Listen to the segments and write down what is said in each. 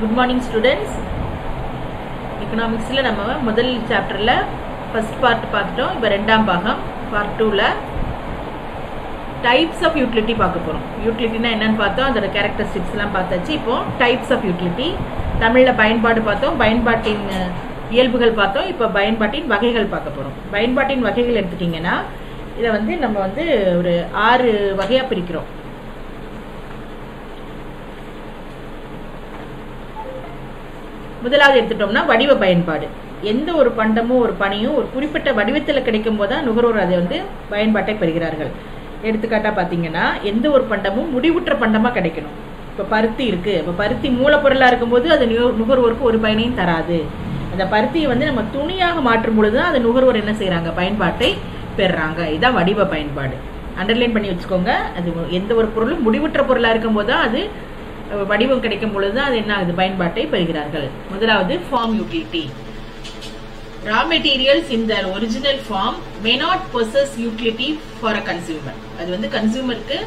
Good morning students எக்கனாமிக்ஸில் நம்ம முதல் சாப்டரில் ஃபஸ்ட் பார்ட் பார்த்துட்டோம். இப்போ ரெண்டாம் பாகம் பார்ட் டூவில் டைப்ஸ் ஆஃப் யூட்டிலிட்டி பார்க்க போகிறோம் யூட்டிலிட்டினா என்னன்னு பார்த்தோம். அதோட கேரக்டரிஸ்டிக்ஸ்லாம் பார்த்தாச்சு. இப்போ டைப்ஸ் ஆஃப் யூட்டிலிட்டி தமிழில் பயன்பாடு பார்த்தோம். பயன்பாட்டின் இயல்புகள் பார்த்தோம். இப்போ பயன்பாட்டின் வகைகள் பார்க்க போகிறோம் பயன்பாட்டின் வகைகள் எடுத்துட்டிங்கன்னா இதை வந்து நம்ம வந்து ஒரு ஆறு வகையாக பிரிக்கிறோம். முதலாவது எடுத்துட்டோம்னா வடிவ பயன்பாடு. எந்த ஒரு பண்டமும் ஒரு பணியும் ஒரு குறிப்பிட்ட வடிவத்தில் கிடைக்கும் போது தான் நுகர்வோர் அதை வந்து பயன்பாட்டை பெறுகிறார்கள். எடுத்துக்காட்டா பார்த்தீங்கன்னா எந்த ஒரு பண்டமும் முடிவுற்ற பண்டமா கிடைக்கணும். இப்போ பருத்தி இருக்கு. இப்போ பருத்தி மூலப்பொருளா இருக்கும்போது அது நுகர்வோருக்கு ஒரு பயனையும் தராது. அந்த பருத்தியை வந்து நம்ம துணியாக மாற்றும் பொழுது தான் அது நுகர்வோர் என்ன செய்கிறாங்க பயன்பாட்டை பெறுறாங்க. இதுதான் வடிவ பயன்பாடு. அண்டர்லைன் பண்ணி வச்சுக்கோங்க. அது எந்த ஒரு பொருளும் முடிவுற்ற பொருளா இருக்கும்போது தான் அது வடிவம் கிடைக்கும் பொழுது அது என்ன ஆகுது பயன்பாட்டை பெறுகிறார்கள் முதலாவது form utility raw materials in their original form may not purchase utility for a consumer அது வந்து கன்சூமருக்கு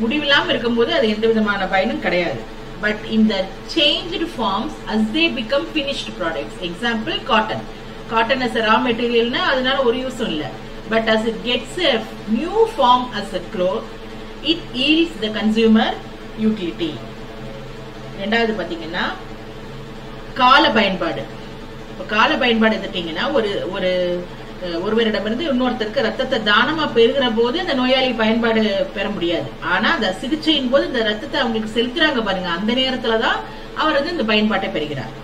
முடிவில்லாம இருக்கும்போது அது எந்த விதமான பயனும் கிடையாது பட் இந்த the change forms as they become finished products example cotton cotton as raw மெட்டீரியல்னா அதனால ஒரு யூஸும் இல்லை but as it gets a new form as a cloth it yields the consumer utility ரெண்டாவது பாத்தீங்கன்னா கால பயன்பாடு. இப்ப கால பயன்பாடு எடுத்துட்டீங்கன்னா ஒரு ஒரு ஒருவரிடமிருந்து இன்னொருத்தருக்கு ரத்தத்தை தானமா பெறுகிற போது அந்த நோயாளி பயன்பாடு பெற முடியாது. ஆனா அந்த சிகிச்சையின் போது இந்த ரத்தத்தை அவங்களுக்கு செலுத்துறாங்க பாருங்க. அந்த நேரத்துலதான் அவர் வந்து இந்த பயன்பாட்டை பெறுகிறார்.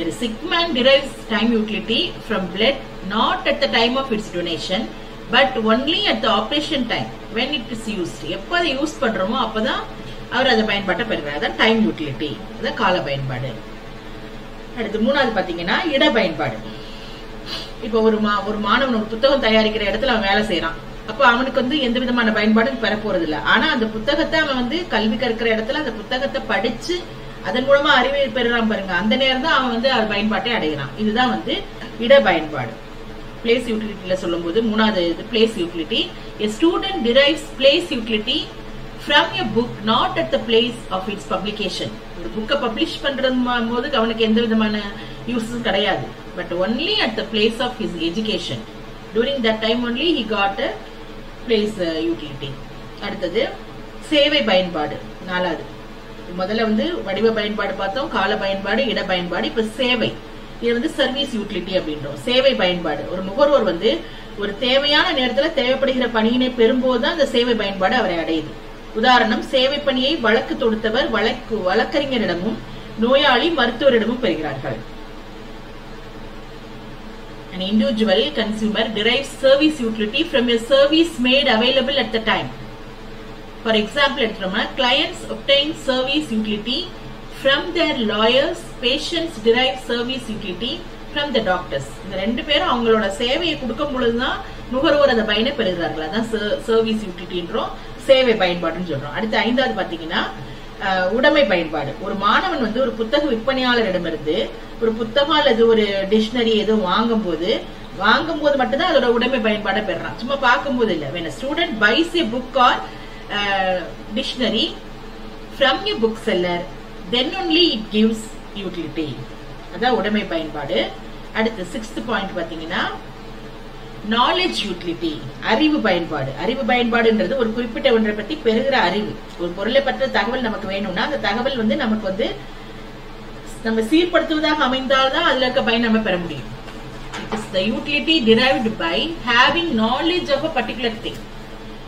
ஒரு sick man derives time utility from blood not at the time of its donation but only at the operation time when it is used. எப்போ அதை யூஸ் பண்றோமோ அப்பதான் அவர் அதை பயன்பாட்டை பெறுகிறார் அதான் டைம் யூட்டிலிட்டி அதான் கால பயன்பாடு. அடுத்து மூணாவது பாத்தீங்கன்னா இட பயன்பாடு. இப்போ ஒரு மா ஒரு மாணவன் ஒரு புத்தகம் தயாரிக்கிற இடத்துல அவன் வேலை செய்யறான் அப்போ அவனுக்கு வந்து எந்த விதமான பயன்பாடும் பெற போறது இல்லை ஆனா அந்த புத்தகத்தை அவன் வந்து கல்வி கற்கிற இடத்துல அந்த புத்தகத்தை படிச்சு அதன் மூலமா அறிவை பெறுறான் பாருங்க. அந்த நேரம் தான் அவன் வந்து அது பயன்பாட்டை அடைகிறான். இதுதான் வந்து இட பயன்பாடு. பிளேஸ் யூட்டிலிட்டியில சொல்லும்போது மூணாவது இது place utility a student derives place utility from a book not at the place of its publication ஒரு புக்கை பப்ளிஷ் பண்றது போது அவனுக்கு எந்த விதமான யூஸும் கிடையாது. But only at the place of his education during that time only he got a place utility அடுத்தது சேவை பயன்பாடு. நாலாவது. முதல்ல வந்து வடிவ பயன்பாடு பார்த்தோம் கால பயன்பாடு இட பயன்பாடு இப்ப சேவை. இது வந்து சர்வீஸ் யூட்டிலிட்டி அப்படின்றோம். சேவை பயன்பாடு. ஒரு நுகர்வோர் வந்து ஒரு தேவையான நேரத்துல தேவைப்படுகிற பணியினை பெறும்போது தான் அந்த சேவை பயன்பாடு அவரை அடையுது. உதாரணம் சேவை பணியை வழக்கு தொடுத்தவர் வழக்கு வழக்கறிஞரிடமும் நோயாளி மருத்துவரிடமும் பெறுகிறார்கள் An individual consumer derives service utility from a service made available at the time. For example, எடுத்துட்டோம்னா clients obtain service utility from their lawyers, patients derive service utility from the doctors. இந்த ரெண்டு பேரும் அவங்களோட சேவையை கொடுக்கும் பொழுதுதான் நுகர்வோர் அந்த பயனை பெறுகிறார்கள் அதான் சர்வீஸ் யூட்டிலிட்டின்றோம் சேவை பயன்பாடுன்னு சொல்றோம். அடுத்து ஐந்தாவது பாத்தீங்கன்னா உடைமை பயன்பாடு. ஒரு மாணவன் வந்து ஒரு புத்தக விற்பனையாளரிடமிருந்து ஒரு புத்தகம் அல்லது ஒரு டிக்ஷனரி ஏதோ வாங்கும்போது வாங்கும்போது மட்டும்தான் அதோட உடைமை பயன்பாடை பெறான் சும்மா பார்க்கும்போது இல்ல. When student buys buys book or or from dictionary book seller then only it gives utility utility. அதான் உடைமை பயன்பாடு. அடுத்து சிக்ஸ்த் பாயிண்ட் பாத்தீங்கன்னா நாலேஜ் யூட்டிலிட்டி அறிவு பயன்பாடு. அறிவு பயன்பாடுன்றது ஒரு குறிப்பிட்ட ஒன்றை பத்தி பெறுகிற அறிவு. ஒரு பொருளை பற்ற தகவல் நமக்கு வேணும்னா அந்த தகவல் வந்து நமக்கு வந்து நம்ம சீர்படுத்துவதாக அமைந்தால்தான் அதுல இருக்க பயன் நம்ம பெற முடியும். It is the utility derived by having knowledge of a particular thing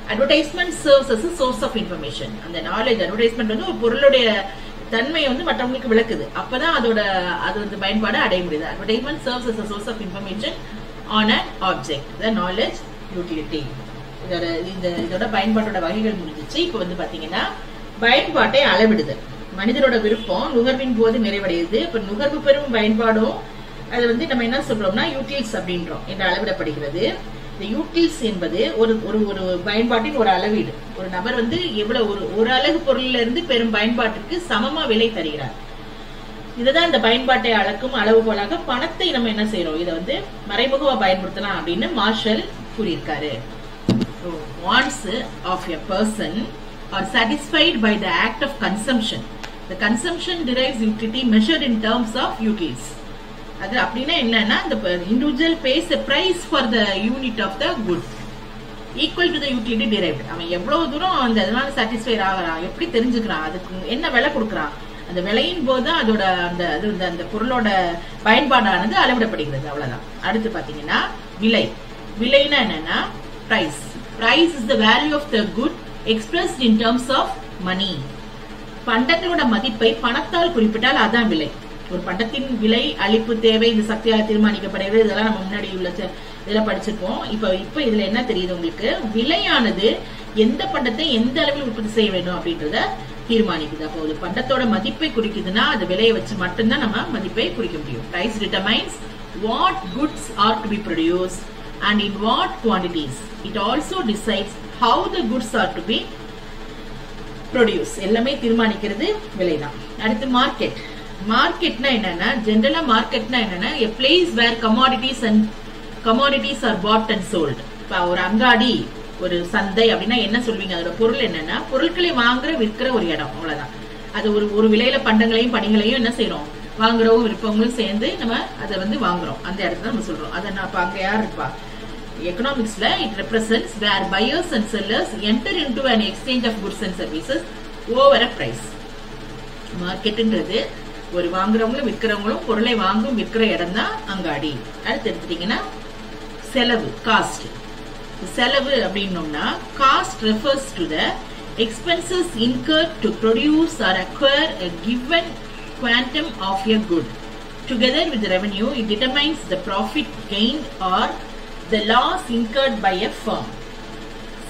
advertisement serves as source of information அந்த நாலேஜ் அட்வர்டைஸ்மெண்ட் வந்து ஒரு பொருளுடைய தன்மையை வந்து மற்றவங்களுக்கு விளக்குது. அப்பதான் அதோட அது வந்து பயன்பாடு அடைய முடியுது. Advertisement serves as source of information on an object the knowledge utility இதோட இந்த இதோட பயன்பாட்டோட வகைகள் முடிஞ்சிச்சு. இப்போ வந்து பாத்தீங்கன்னா பயன்பாட்டை அளவிடுதல். மனிதனோட விருப்பம் நுகர்வின் போது நிறைவடையுது. இப்ப நுகர்வு பெறும் பயன்பாடும் அது வந்து நம்ம என்ன சொல்றோம்னா யூட்டில்ஸ் அப்படின்றோம் என்று அளவிடப்படுகிறது. இந்த யூட்டில்ஸ் என்பது ஒரு ஒரு ஒரு பயன்பாட்டின் ஒரு அளவீடு. ஒரு நபர் வந்து எவ்வளவு ஒரு ஒரு அழகு பொருள்ல இருந்து பெறும் பயன்பாட்டிற்கு சமமா விலை தருகிறார். இதுதான் இந்த பயன்பாட்டை அளக்கும் அளவுகோலாக பணத்தை நம்ம என்ன செய்யறோம் இதை வந்து மறைமுகமா பயன்படுத்தலாம் அப்படின்னு மார்ஷல் கூறியிருக்காரு. Wants of a person are satisfied by the act of consumption the consumption derives utility measured in terms of utils. அது அப்படின்னா என்னன்னா இந்த individual pays price for the unit of the good equal to the utility derived அவன் எவ்வளவு தூரம் அந்த இதனால satisfied ஆகிறான்? எப்படி தெரிஞ்சுக்கிறான்? அதுக்கு என்ன விலை கொடுக்குறான்? அந்த விலையின் போது தான் அதோட அந்த அது அந்த பொருளோட பயன்பாடானது அளவிடப்படுகிறது அவ்வளவுதான். அடுத்து பாத்தீங்கன்னா விலை. விலைனா என்னன்னா price price is the value of the good expressed in terms of money பண்டங்களோட மதிப்பை பணத்தால் குறிப்பிட்டால் அதான் விலை. ஒரு பண்டத்தின் விலை அளிப்பு தேவை இந்த சக்தியாக தீர்மானிக்கப்படுகிறது இதெல்லாம் நம்ம முன்னாடி உள்ள ச- இதுல படிச்சிருப்போம். இப்ப இப்ப இதுல என்ன தெரியுது உங்களுக்கு? விலையானது எந்த பண்டத்தை எந்த அளவில் உற்பத்தி செய்ய வேண்டும் அப்படின்றத தீர்மானிக்குது அப்போ ஒரு பண்டத்தோட மதிப்பை குறிக்குதுன்னா அது விலையை வச்சு மட்டும்தான் நம்ம மதிப்பை குறிக்க முடியும். Price determines what goods are to be produce and in what quantities it also decides how the goods are to be produce எல்லாமே தீர்மானிக்கிறது விலை தான் அடுத்து மார்க்கெட் மார்க்கெட்னா என்னன்னா ஜென்ரலா மார்க்கெட்னா என்னன்னா a place where commodities and commodities are bought and sold இப்போ ஒரு அங்காடி ஒரு சந்தை அப்படின்னா என்ன சொல்வீங்க? அதோட பொருள் என்னன்னா பொருட்களை வாங்குற விற்கிற ஒரு இடம் அவ்வளவுதான். அது ஒரு ஒரு விலையில பண்டங்களையும் பணிகளையும் என்ன செய்யறோம் வாங்குறவங்க விற்பவங்களும் சேர்ந்து நம்ம அதை வந்து வாங்குறோம். அந்த இடத்துல நம்ம சொல்றோம். அதை நான் இப்ப அங்க யார் இருப்பா? எக்கனாமிக்ஸ்ல it represents where buyers and sellers enter into an exchange of goods and services over a price மார்க்கெட்டுன்றது ஒரு வாங்குறவங்களும் விற்கிறவங்களும் பொருளை வாங்கும் விற்கிற இடம் தான் அங்காடி. அடுத்து எடுத்துட்டீங்கன்னா செலவு காஸ்ட் செலவு அப்படின்னோம்னா cost refers to the expenses incurred to produce or acquire a given quantum of a good together with revenue it determines the profit gain or the loss incurred by a firm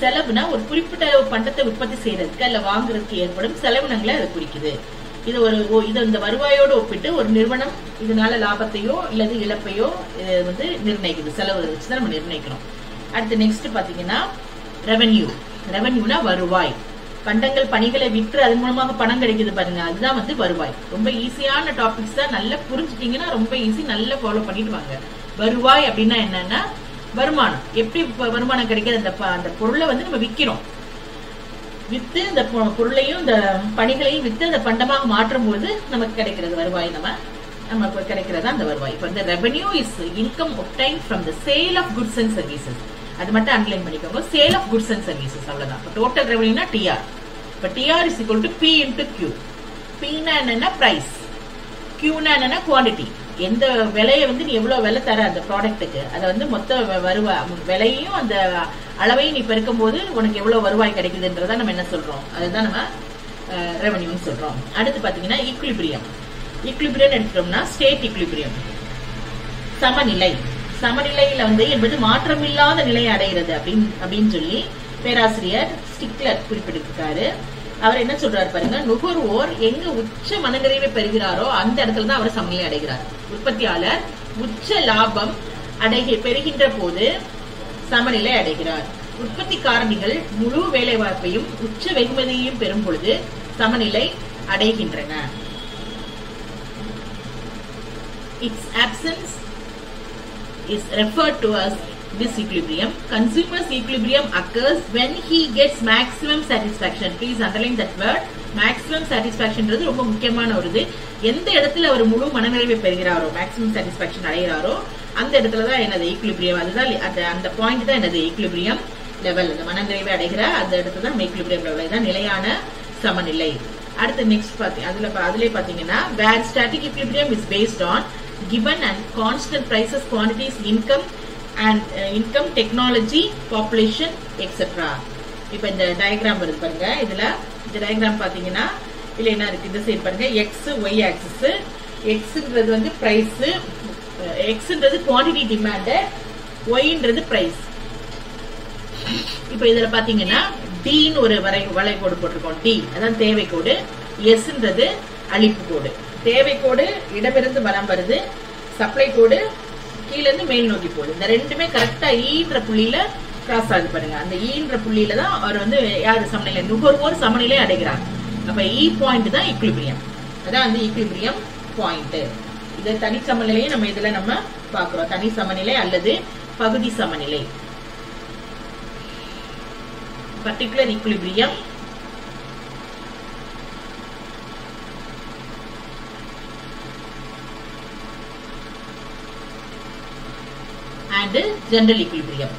செலவுனா ஒரு குறிப்பிட்ட பண்டத்தை உற்பத்தி செய்யறதுக்கு அல்ல வாங்குறதுக்கு ஏற்படும் செலவினங்களை அதை குறிக்குது. இது ஒரு இது இந்த வருவாயோடு ஒப்பிட்டு ஒரு நிறுவனம் இதனால லாபத்தையோ இல்லது இழப்பையோ வந்து நிர்ணயிக்குது. செலவு வச்சு தான் நம்ம நிர்ணயிக்கிறோம். அடுத்து நெக்ஸ்ட் பாத்தீங்கன்னா ரெவன்யூ ரெவென்யூனா வருவாய். பண்டங்கள் பணிகளை விற்று அதன் மூலமாக பணம் கிடைக்குது பாருங்க. அதுதான் வந்து வருவாய். ரொம்ப ஈஸியான டாபிக்ஸ் தான் நல்லா புரிஞ்சுட்டீங்கன்னா ரொம்ப ஈஸி நல்லா ஃபாலோ பண்ணிட்டு வாங்க வருவாய் அப்படின்னா என்னன்னா வருமானம். எப்படி வருமானம் கிடைக்கிறது அந்த ப- அந்த பொருளை வந்து நம்ம விக்கிறோம். வித்து இந்த பொ- பொருளையும் இந்த பணிகளையும் வித்து அந்த பண்டமாக மாற்றும் போது நமக்கு கிடைக்கிறது வருவாய். நம்ம நமக்கு கிடைக்கிறது அந்த வருவாய். இப்போ இந்த revenue is income obtain from the sale of goods and services அது மட்டும் அண்டர்லைன் பண்ணிக்கோங்க. Sale of goods and services அவ்வளவுதான். இப்போ டோட்டல் ரெவன்யூனா டிஆர் இப்போ TR is equal to P into Q பின்னா என்னன்னா ப்ரைஸ் கியூனா என்னன்னா குவான்டிட்டி எந்த விலையை வந்து நீ எவ்வளோ விலை தர அந்த ப்ராடக்ட்டுக்கு அதை வந்து மொத்த வருவாய் வருவா விலையும் அந்த அளவையும் நீ பெருக்கும் போது உனக்கு எவ்வளோ வருவாய் கிடைக்குதுன்றத நம்ம என்ன சொல்கிறோம் அதுதான் நம்ம ரெவன்யூன்னு சொல்கிறோம் அடுத்து பார்த்தீங்கன்னா ஈக்குலிபிரியம் ஈக்குலிபிரியம் எடுத்துட்டோம்னா ஸ்டேட் ஈக்குலிபிரியம் சமநிலை. சமநிலையில வந்து என்பது மாற்றமில்லாத நிலையை அடைகிறது அப்படின்னு அப்படின்னு சொல்லி பேராசிரியர் ஸ்டிக்லர் குறிப்பிட்டிருக்காரு. அவர் என்ன சொல்றாரு பாருங்க நுகர்வோர் எங்க உச்ச மனநிறைவை பெறுகிறாரோ அந்த இடத்துல தான் அவர் சமநிலை அடைகிறார். உற்பத்தியாளர் உச்ச லாபம் அடைகி பெறுகின்ற போது சமநிலை அடைகிறார். உற்பத்தி காரணிகள் முழு வேலை வாய்ப்பையும் உச்ச வெகுமதியையும் பெறும் பொழுது சமநிலை அடைகின்றன. Its absence is referred to as disequilibrium. Consumer's equilibrium occurs when he gets maximum satisfaction. Please underline that word. Maximum satisfaction ரொம்ப முக்கியமான ஒரு இது எந்த இடத்துல அவர் முழு மனநிறைவை பெறுகிறாரோ மேக்ஸிமம் சாட்டிஸ்பாக்சன் அடைகிறாரோ அந்த இடத்துல தான் எனது ஈக்குலிபிரியம் அதுதான் அந்த அந்த பாயிண்ட் தான் எனது ஈக்குலிபிரியம் லெவல் அந்த மனநிறைவை அடைகிற அந்த இடத்துல தான் ஈக்குலிபிரியம் லெவல் தான் நிலையான சமநிலை அடுத்து நெக்ஸ்ட் பாத்தி அதுல பா- அதுலயே பாத்தீங்கன்னா where static equilibrium is based on given and constant prices quantities income and uh, income technology population etc இப்ப இந்த டயக்ராம் இருக்கு பாருங்க. இதுல இந்த டயக்ராம் பாத்தீங்கன்னா இதுல என்ன இருக்கு? இந்த சைடு பாருங்க. எக்ஸ் ஒய் ஆக்சிஸ் எக்ஸ்ன்றது வந்து பிரைஸ் எக்ஸ்ன்றது குவாண்டிட்டி டிமாண்ட் ஒய்ன்றது பிரைஸ் இப்ப இதுல பாத்தீங்கன்னா டின்னு ஒரு வரை வளைகோடு போட்டிருக்கோம். டி அதான் தேவை கோடு எஸ்ன்றது அழிப்பு கோடு தேவை கோடு இடமிருந்து வலம் வருது சப்ளை கோடு கீழ இருந்து மேல் நோக்கி போகுது. இந்த ரெண்டுமே கரெக்டா ஈன்ற புள்ளியில கிராஸ் ஆகுது பாருங்க. அந்த ஈன்ற புள்ளியில தான் அவர் வந்து யாரு சமநிலை நுகர்வோர் சமநிலை அடைகிறார். அப்ப e இ பாயிண்ட் தான் ஈக்குலிபிரியம் அதான் வந்து ஈக்குலிபிரியம் பாயிண்ட் இது தனி சமநிலையை நம்ம இதுல நம்ம பாக்குறோம் தனி சமநிலை அல்லது பகுதி சமநிலை. பர்டிகுலர் equilibrium ஜெனரல் ஈக்குலிபிரியம்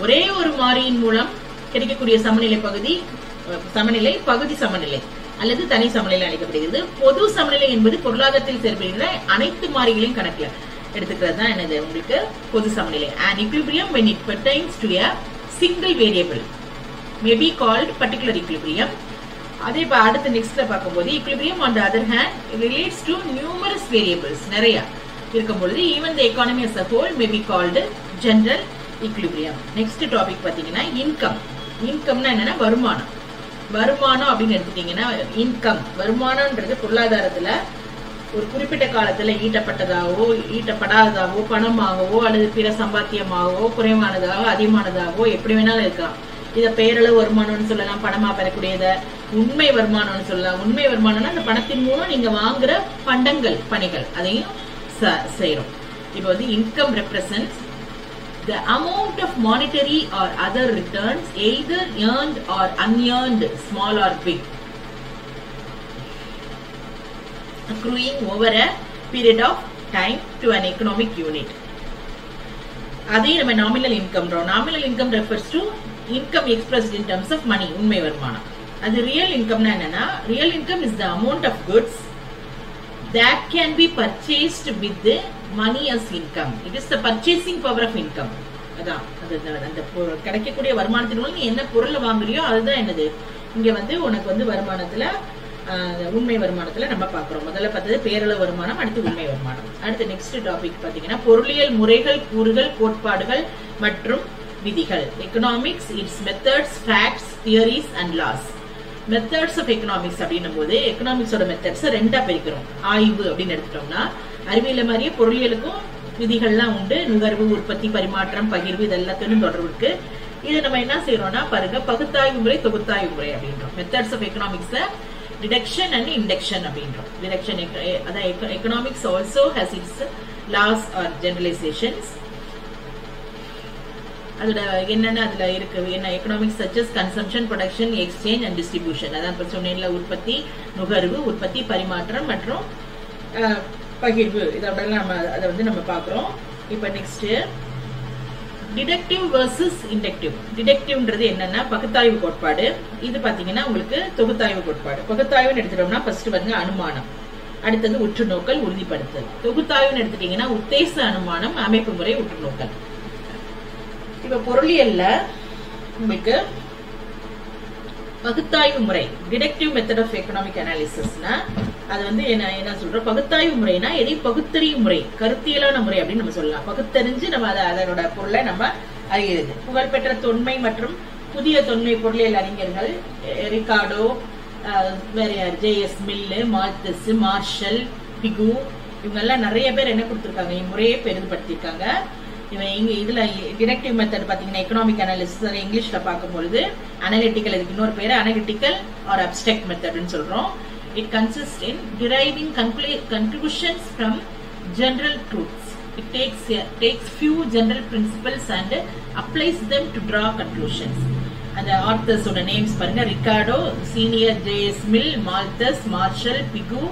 ஒரே ஒரு மாறியின் மூலம் கிடைக்கக்கூடிய சமநிலை பகுதி சமநிலை பகுதி சமநிலை அல்லது தனி சமநிலை அழைக்கப்படுகிறது பொது சமநிலை என்பது பொருளாதாரத்தில் செயல்படுகிற அனைத்து மாறிகளையும் கணக்குல எடுத்துக்கிறது தான் என்னது உங்களுக்கு? பொது சமநிலை. And equilibrium when it pertains to a single variable maybe called particular particular அதே இப்ப அடுத்த நெக்ஸ்ட்ல பார்க்கும்போது equilibrium on the other hand relates to numerous variables நிறையா. இருக்கும் பொழுது even the economy as a whole may be called general equilibrium. Next topic பாத்தீங்கன்னா income இன்கம்னா என்னன்னா வருமானம். வருமானம் அப்படின்னு எடுத்துட்டீங்கன்னா இன்கம் வருமானம்ன்றது பொருளாதாரத்துல ஒரு குறிப்பிட்ட காலத்துல ஈட்டப்பட்டதாகவோ ஈட்டப்படாததாகவோ பணமாகவோ அல்லது பிற சம்பாத்தியமாகவோ குறைவானதாகவோ அதிகமானதாகவோ எப்படி வேணாலும் இருக்கலாம். இதை பெயரளவு வருமானம்னு சொல்லலாம் பணமா பெறக்கூடியத. உண்மை வருமானம்னு சொல்லலாம். உண்மை வருமானம்னா அந்த பணத்தின் மூலம் நீங்க வாங்குற பண்டங்கள் பணிகள். அதையும் செய்கிறோம் இப்போ வந்து income represents the amount of monetary or other returns either earned or unearned small or big. Accruing over a period of time to an economic unit. அதையும் நம்ம nominal income nominal income refers to income expressed in terms of money உண்மை வருமானம். அது real இன்கம்னா என்னன்னா real income is the amount of goods that can be purchased with the money as income. It is the purchasing power of income. அதான் அது அந்த- பொ- கிடைக்கக்கூடிய வருமானத்தின் மூலம் நீ என்ன பொருளை வாங்குறியோ அதுதான் என்னது. இங்க வந்து உனக்கு வந்து வருமானத்துல உண்மை வருமானத்துல நம்ம பாக்குறோம் முதல்ல பார்த்தது பேரளவு வருமானம் அடுத்து உண்மை வருமானம். அடுத்து நெக்ஸ்ட் டாபிக் பாத்தீங்கன்னா பொருளியல் முறைகள் கூறுகள் கோட்பாடுகள் மற்றும் விதிகள். Economics its methods facts theories and laws methods of economics அப்படின்னும் போது எக்கனாமிக்ஸோட மெத்தட்ஸ் ரெண்டா பிரிக்கிறோம். ஆய்வு அப்படின்னு எடுத்துட்டோம்னா அறிவியல மாதிரியே பொருளியலுக்கும் விதிகள்லாம் உண்டு. நுகர்வு உற்பத்தி பரிமாற்றம் பகிர்வு இது எல்லாத்தையும் தொடர்பு இருக்கு. இதை நம்ம என்ன செய்யறோம்னா பாருங்க பகுத்தாய்வு முறை தொகுத்தாய்வு முறை அப்படின்றோம். Methods of economics deduction and induction அப்படின்றோம். டிடக்ஷன் அதான் economics also has its laws or generalisations அதுல என்னென்ன அதுல இருக்கு? என்ன economics such as consumption production exchange and distribution அதான் இப்ப சொன்னேன்ல உற்பத்தி நுகர்வு உற்பத்தி பரிமாற்றம் மற்றும் பகிர்வு. இதோட நம்ம அதை வந்து நம்ம பாக்குறோம் இப்ப நெக்ஸ்ட் டிடெக்டிவ் வர்சஸ் இண்டக்டிவ் டிடெக்டிவ்ன்றது என்னன்னா பகுத்தாய்வு கோட்பாடு. இது பாத்தீங்கன்னா உங்களுக்கு தொகுத்தாய்வு கோட்பாடு. பகுத்தாய்வுன்னு எடுத்துட்டோம்னா ஃபர்ஸ்ட் வந்து அனுமானம். அடுத்தது உற்றுநோக்கல் உறுதிப்படுத்தல். தொகுத்தாய்வுன்னு எடுத்துட்டீங்கன்னா உத்தேச அனுமானம் அமைப்பு முறை உற்றுநோக்கல். இப்ப பொருளியல்ல உங்களுக்கு பகுத்தாய்வு முறை டிடெக்டிவ் மெத்தட் ஆஃப் எக்கனாமிக் அனாலிசிஸ்னா அது வந்து என்ன என்ன சொல்றோம் பகுத்தாய்வு முறைனா எதை பகுத்தறியும் முறை கருத்தியலான முறை அப்படின்னு நம்ம சொல்லலாம். பகுத்தறிஞ்சு நம்ம அதை அதனோட பொருளை நம்ம அறிகிறது புகழ்பெற்ற தொன்மை மற்றும் புதிய தொன்மை பொருளியல் அறிஞர்கள் ரிகார்டோ வேற யார்? JS Mill Malthus Marshall Pigou இவங்க எல்லாம் நிறைய பேர் என்ன கொடுத்துருக்காங்க? இம்முறையை பெரிதுபடுத்தியிருக்காங்க. இவன் இதுல டிரெக்டிவ் மெத்தட் பாத்தீங்கன்னா எக்கனாமிக் அனாலிசிஸ் இங்கிலீஷ்ல பார்க்கும்பொழுது அனலிட்டிக்கல் இதுக்கு இன்னொரு பேர் அனலிட்டிக்கல் ஆர் அப்டெக்ட் மெத்தட்னு சொல்றோம். It consist in deriving conclusions from general truths it takes takes few general principles and applies them to draw conclusions அந்த ஆர்த்தர்ஸோட நேம்ஸ் பாருங்க. Ricardo Senior JS Mill Malthus Marshall Pigou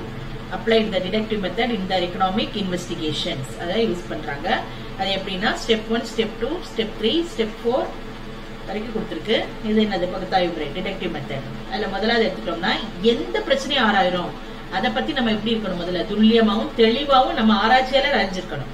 applied the deductive method in the economic investigations அதை use பண்றாங்க. அது எப்படின்னா step one step two step three step four வரைக்கும் கொடுத்துருக்கு. இது என்னது? பகுத்தாய்வு முறை டிடெக்டிவ் மெத்தட் அதுல முதலாவது எடுத்துட்டோம்னா எந்த பிரச்சனையும் ஆராயிரும். அதை பத்தி நம்ம எப்படி இருக்கணும் முதல்ல? துல்லியமாகவும் தெளிவாகவும் நம்ம ஆராய்ச்சியாளர் அறிஞ்சிருக்கணும்.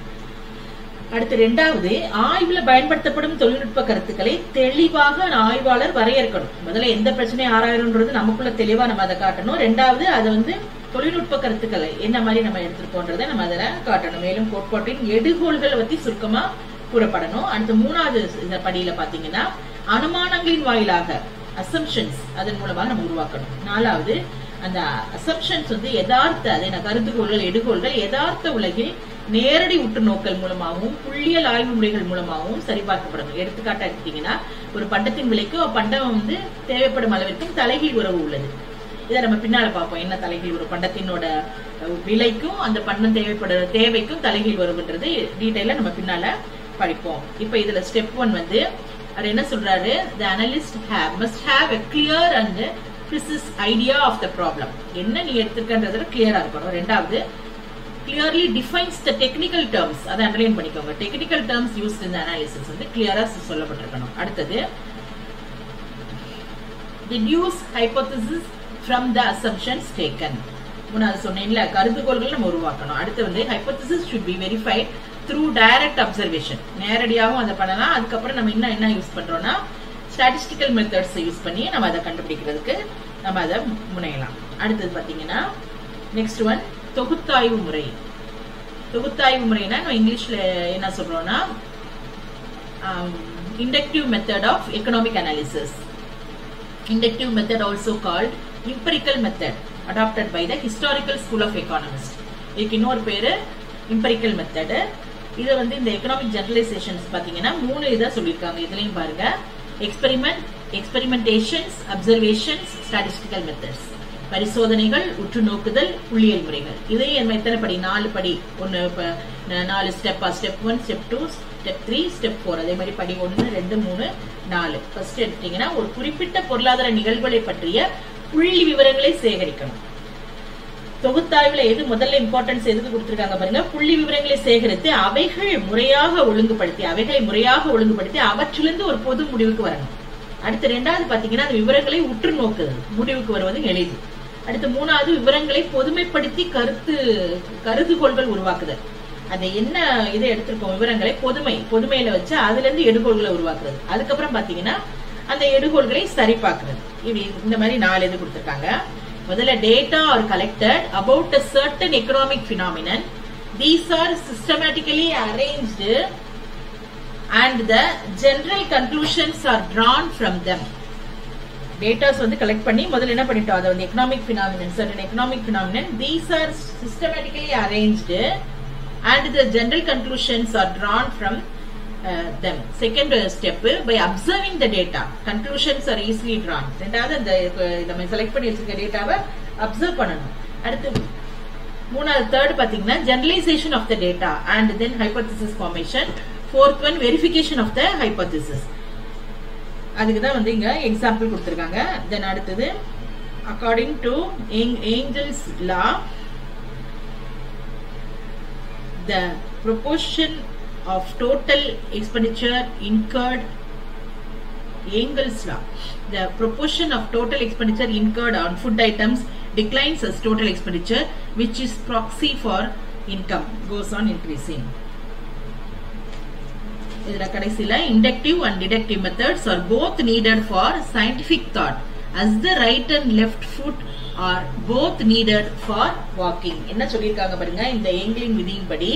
அடுத்து ரெண்டாவது ஆய்வுல பயன்படுத்தப்படும் தொழில்நுட்ப கருத்துக்களை தெளிவாக ஆய்வாளர் வரையறுக்கணும். முதல்ல எந்த பிரச்சனையும் ஆராயணுன்றது நமக்குள்ள தெளிவா நம்ம அதை காட்டணும். ரெண்டாவது அது வந்து தொழில்நுட்ப கருத்துக்களை என்ன மாதிரி நம்ம எடுத்திருக்கோன்றதை நம்ம அதில் காட்டணும். மேலும் கோட்பாட்டின் எடுகோள்களை பத்தி சுருக்கமா கூறப்படணும். அடுத்து மூணாவது இந்த படியில பாத்தீங்கன்னா அனுமானங்களின் வாயிலாக அசம்ஷன்ஸ் அதன் மூலமாக நம்ம உருவாக்கணும். நாலாவது அந்த அசம்ஷன்ஸ் வந்து யதார்த்த அதை கருதுகோள்கள் எடுகோள்கள் யதார்த்த உலகில் நேரடி உற்று நோக்கல் மூலமாகவும் புள்ளியல் ஆய்வு முறைகள் மூலமாகவும் சரிபார்க்கப்படணும். எடுத்துக்காட்டா எடுத்தீங்கன்னா ஒரு பண்டத்தின் விலைக்கு பண்டம் வந்து தேவைப்படும் அளவிற்கும் தலைகீழ் உறவு உள்ளது. இதை நம்ம பின்னால பார்ப்போம். என்ன தலைகீழ் ஒரு பண்டத்தினோட விலைக்கும் அந்த பண்டம் தேவைப்படுற தேவைக்கும் தலைகீழ் வரும்ன்றது டீட்டெயில நம்ம பின்னால படிப்போம். இப்ப இதுல ஸ்டெப் ஒன் வந்து அவர் என்ன சொல்றாரு? The analyst have must have a clear and precise idea of the problem என்ன நீ எடுத்திருக்கன்றதுல கிளியரா இருக்கணும். ரெண்டாவது clearly defines the technical terms அதை அண்டர்லைன் பண்ணிக்கோங்க. டெக்னிக்கல் டேர்ம்ஸ் யூஸ் இந்த அனாலிசிஸ் வந்து கிளியரா சொல்லப்பட்டிருக்கணும். அடுத்தது deduce hypothesis from the assumptions taken மூணாவது சொன்னேன்ல கருதுகோள்கள் நம்ம உருவாக்கணும். அடுத்து வந்து hypothesis should be verified through direct observation நேரடியாகவும் அதை பண்ணலாம். அதுக்கப்புறம் நம்ம இன்னும் என்ன யூஸ் பண்றோம்னா ஸ்டாட்டிஸ்டிக்கல் மெத்தட்ஸ் யூஸ் பண்ணி நம்ம அதை கண்டுபிடிக்கிறதுக்கு நம்ம அதை முனையலாம். அடுத்தது பார்த்தீங்கன்னா நெக்ஸ்ட் ஒன் தொகுத்தாய்வு முறை. தொகுத்தாய்வு முறைனா நம்ம இங்கிலீஷ்ல என்ன சொல்றோம்னா inductive method of economic analysis inductive method also called empirical method adopted by the historical school of economist இதுக்கு இன்னொரு பேரு இம்பெரிக்கல் மெத்தடு இது வந்து இந்த எக்கனாமிக் ஜெனரலைசேஷன்ஸ் பாத்தீங்கன்னா மூணு இதா சொல்லியிருக்காங்க. இதுலயும் பாருங்க. Experiment experimentations observations statistical methods பரிசோதனைகள் உற்று நோக்குதல் புள்ளியல் முறைகள். இதே நம்ம எத்தனை படி? நாலு படி. ஒன்னு நாலு ஸ்டெப்பா step one step two step three step four அதே மாதிரி படி ஒன்னு ரெண்டு மூணு நாலு. ஃபர்ஸ்ட் எடுத்தீங்கன்னா ஒரு குறிப்பிட்ட பொருளாதார நிகழ்வுகளை பற்றிய புள்ளி விவரங்களை சேகரிக்கணும். தொகுத்தாய்வுல எது முதல்ல இம்பார்ட்டன்ஸ் எதுக்கு கொடுத்திருக்காங்க பாருங்க? புள்ளி விவரங்களை சேகரித்து அவைகள் முறையாக ஒழுங்குபடுத்தி அவைகளை முறையாக ஒழுங்குபடுத்தி அவற்றிலிருந்து ஒரு பொது முடிவுக்கு வரணும். அடுத்து ரெண்டாவது பாத்தீங்கன்னா அந்த விவரங்களை உற்று நோக்குது முடிவுக்கு வருவது எளிது. அடுத்து மூணாவது விவரங்களை பொதுமைப்படுத்தி கருத்து கருதுகோள்கள் உருவாக்குதல். அதை என்ன இதை எடுத்திருக்கோம்? விவரங்களை பொதுமை பொதுமையில வச்சு அதுல இருந்து எடுகோள்களை உருவாக்குறது. அதுக்கப்புறம் பாத்தீங்கன்னா அந்த எடுகோள்களை சரிபார்க்கிறது. இது இந்த மாதிரி நாலு இது கொடுத்துருக்காங்க. முதல்ல data are collected about a certain economic phenomenon these are systematically arrange and the general conclusions are drawn from them datas வந்து கலெக்ட் பண்ணி முதல்ல என்ன பண்ணிட்டோம்? அதை வந்து economic phenomenon certain economic phenomenon these are systematically arrange and the general conclusions are drawn from Uh, them. Second uh, step uh, by observing the data. Conclusions are easily drawn. ரெண்டாவது அந்த அஹ், நம்ம select பண்ணி வச்சிருக்க டேட்டாவை observe பண்ணணும். அடுத்து மூணாவது third பார்த்தீங்கன்னா generalisation of the data and then hypothesis formation fourth one verification of the hypothesis அதுக்கு தான் வந்து இங்கே எக்ஸாம்பிள் கொடுத்துருக்காங்க. தென் அடுத்தது according to Engel's law the proportion of total expenditure incurred Engel's law. The proportion of total expenditure incurred on food items declines as total expenditure, which is proxy for income, goes on increasing. இதுல கடைசியில inductive and deductive methods are both needed for scientific thought as the right and left foot are both needed for walking என்ன சொல்லியிருக்காங்க பாருங்க இந்த ஏங்கிலின் விதியின்படி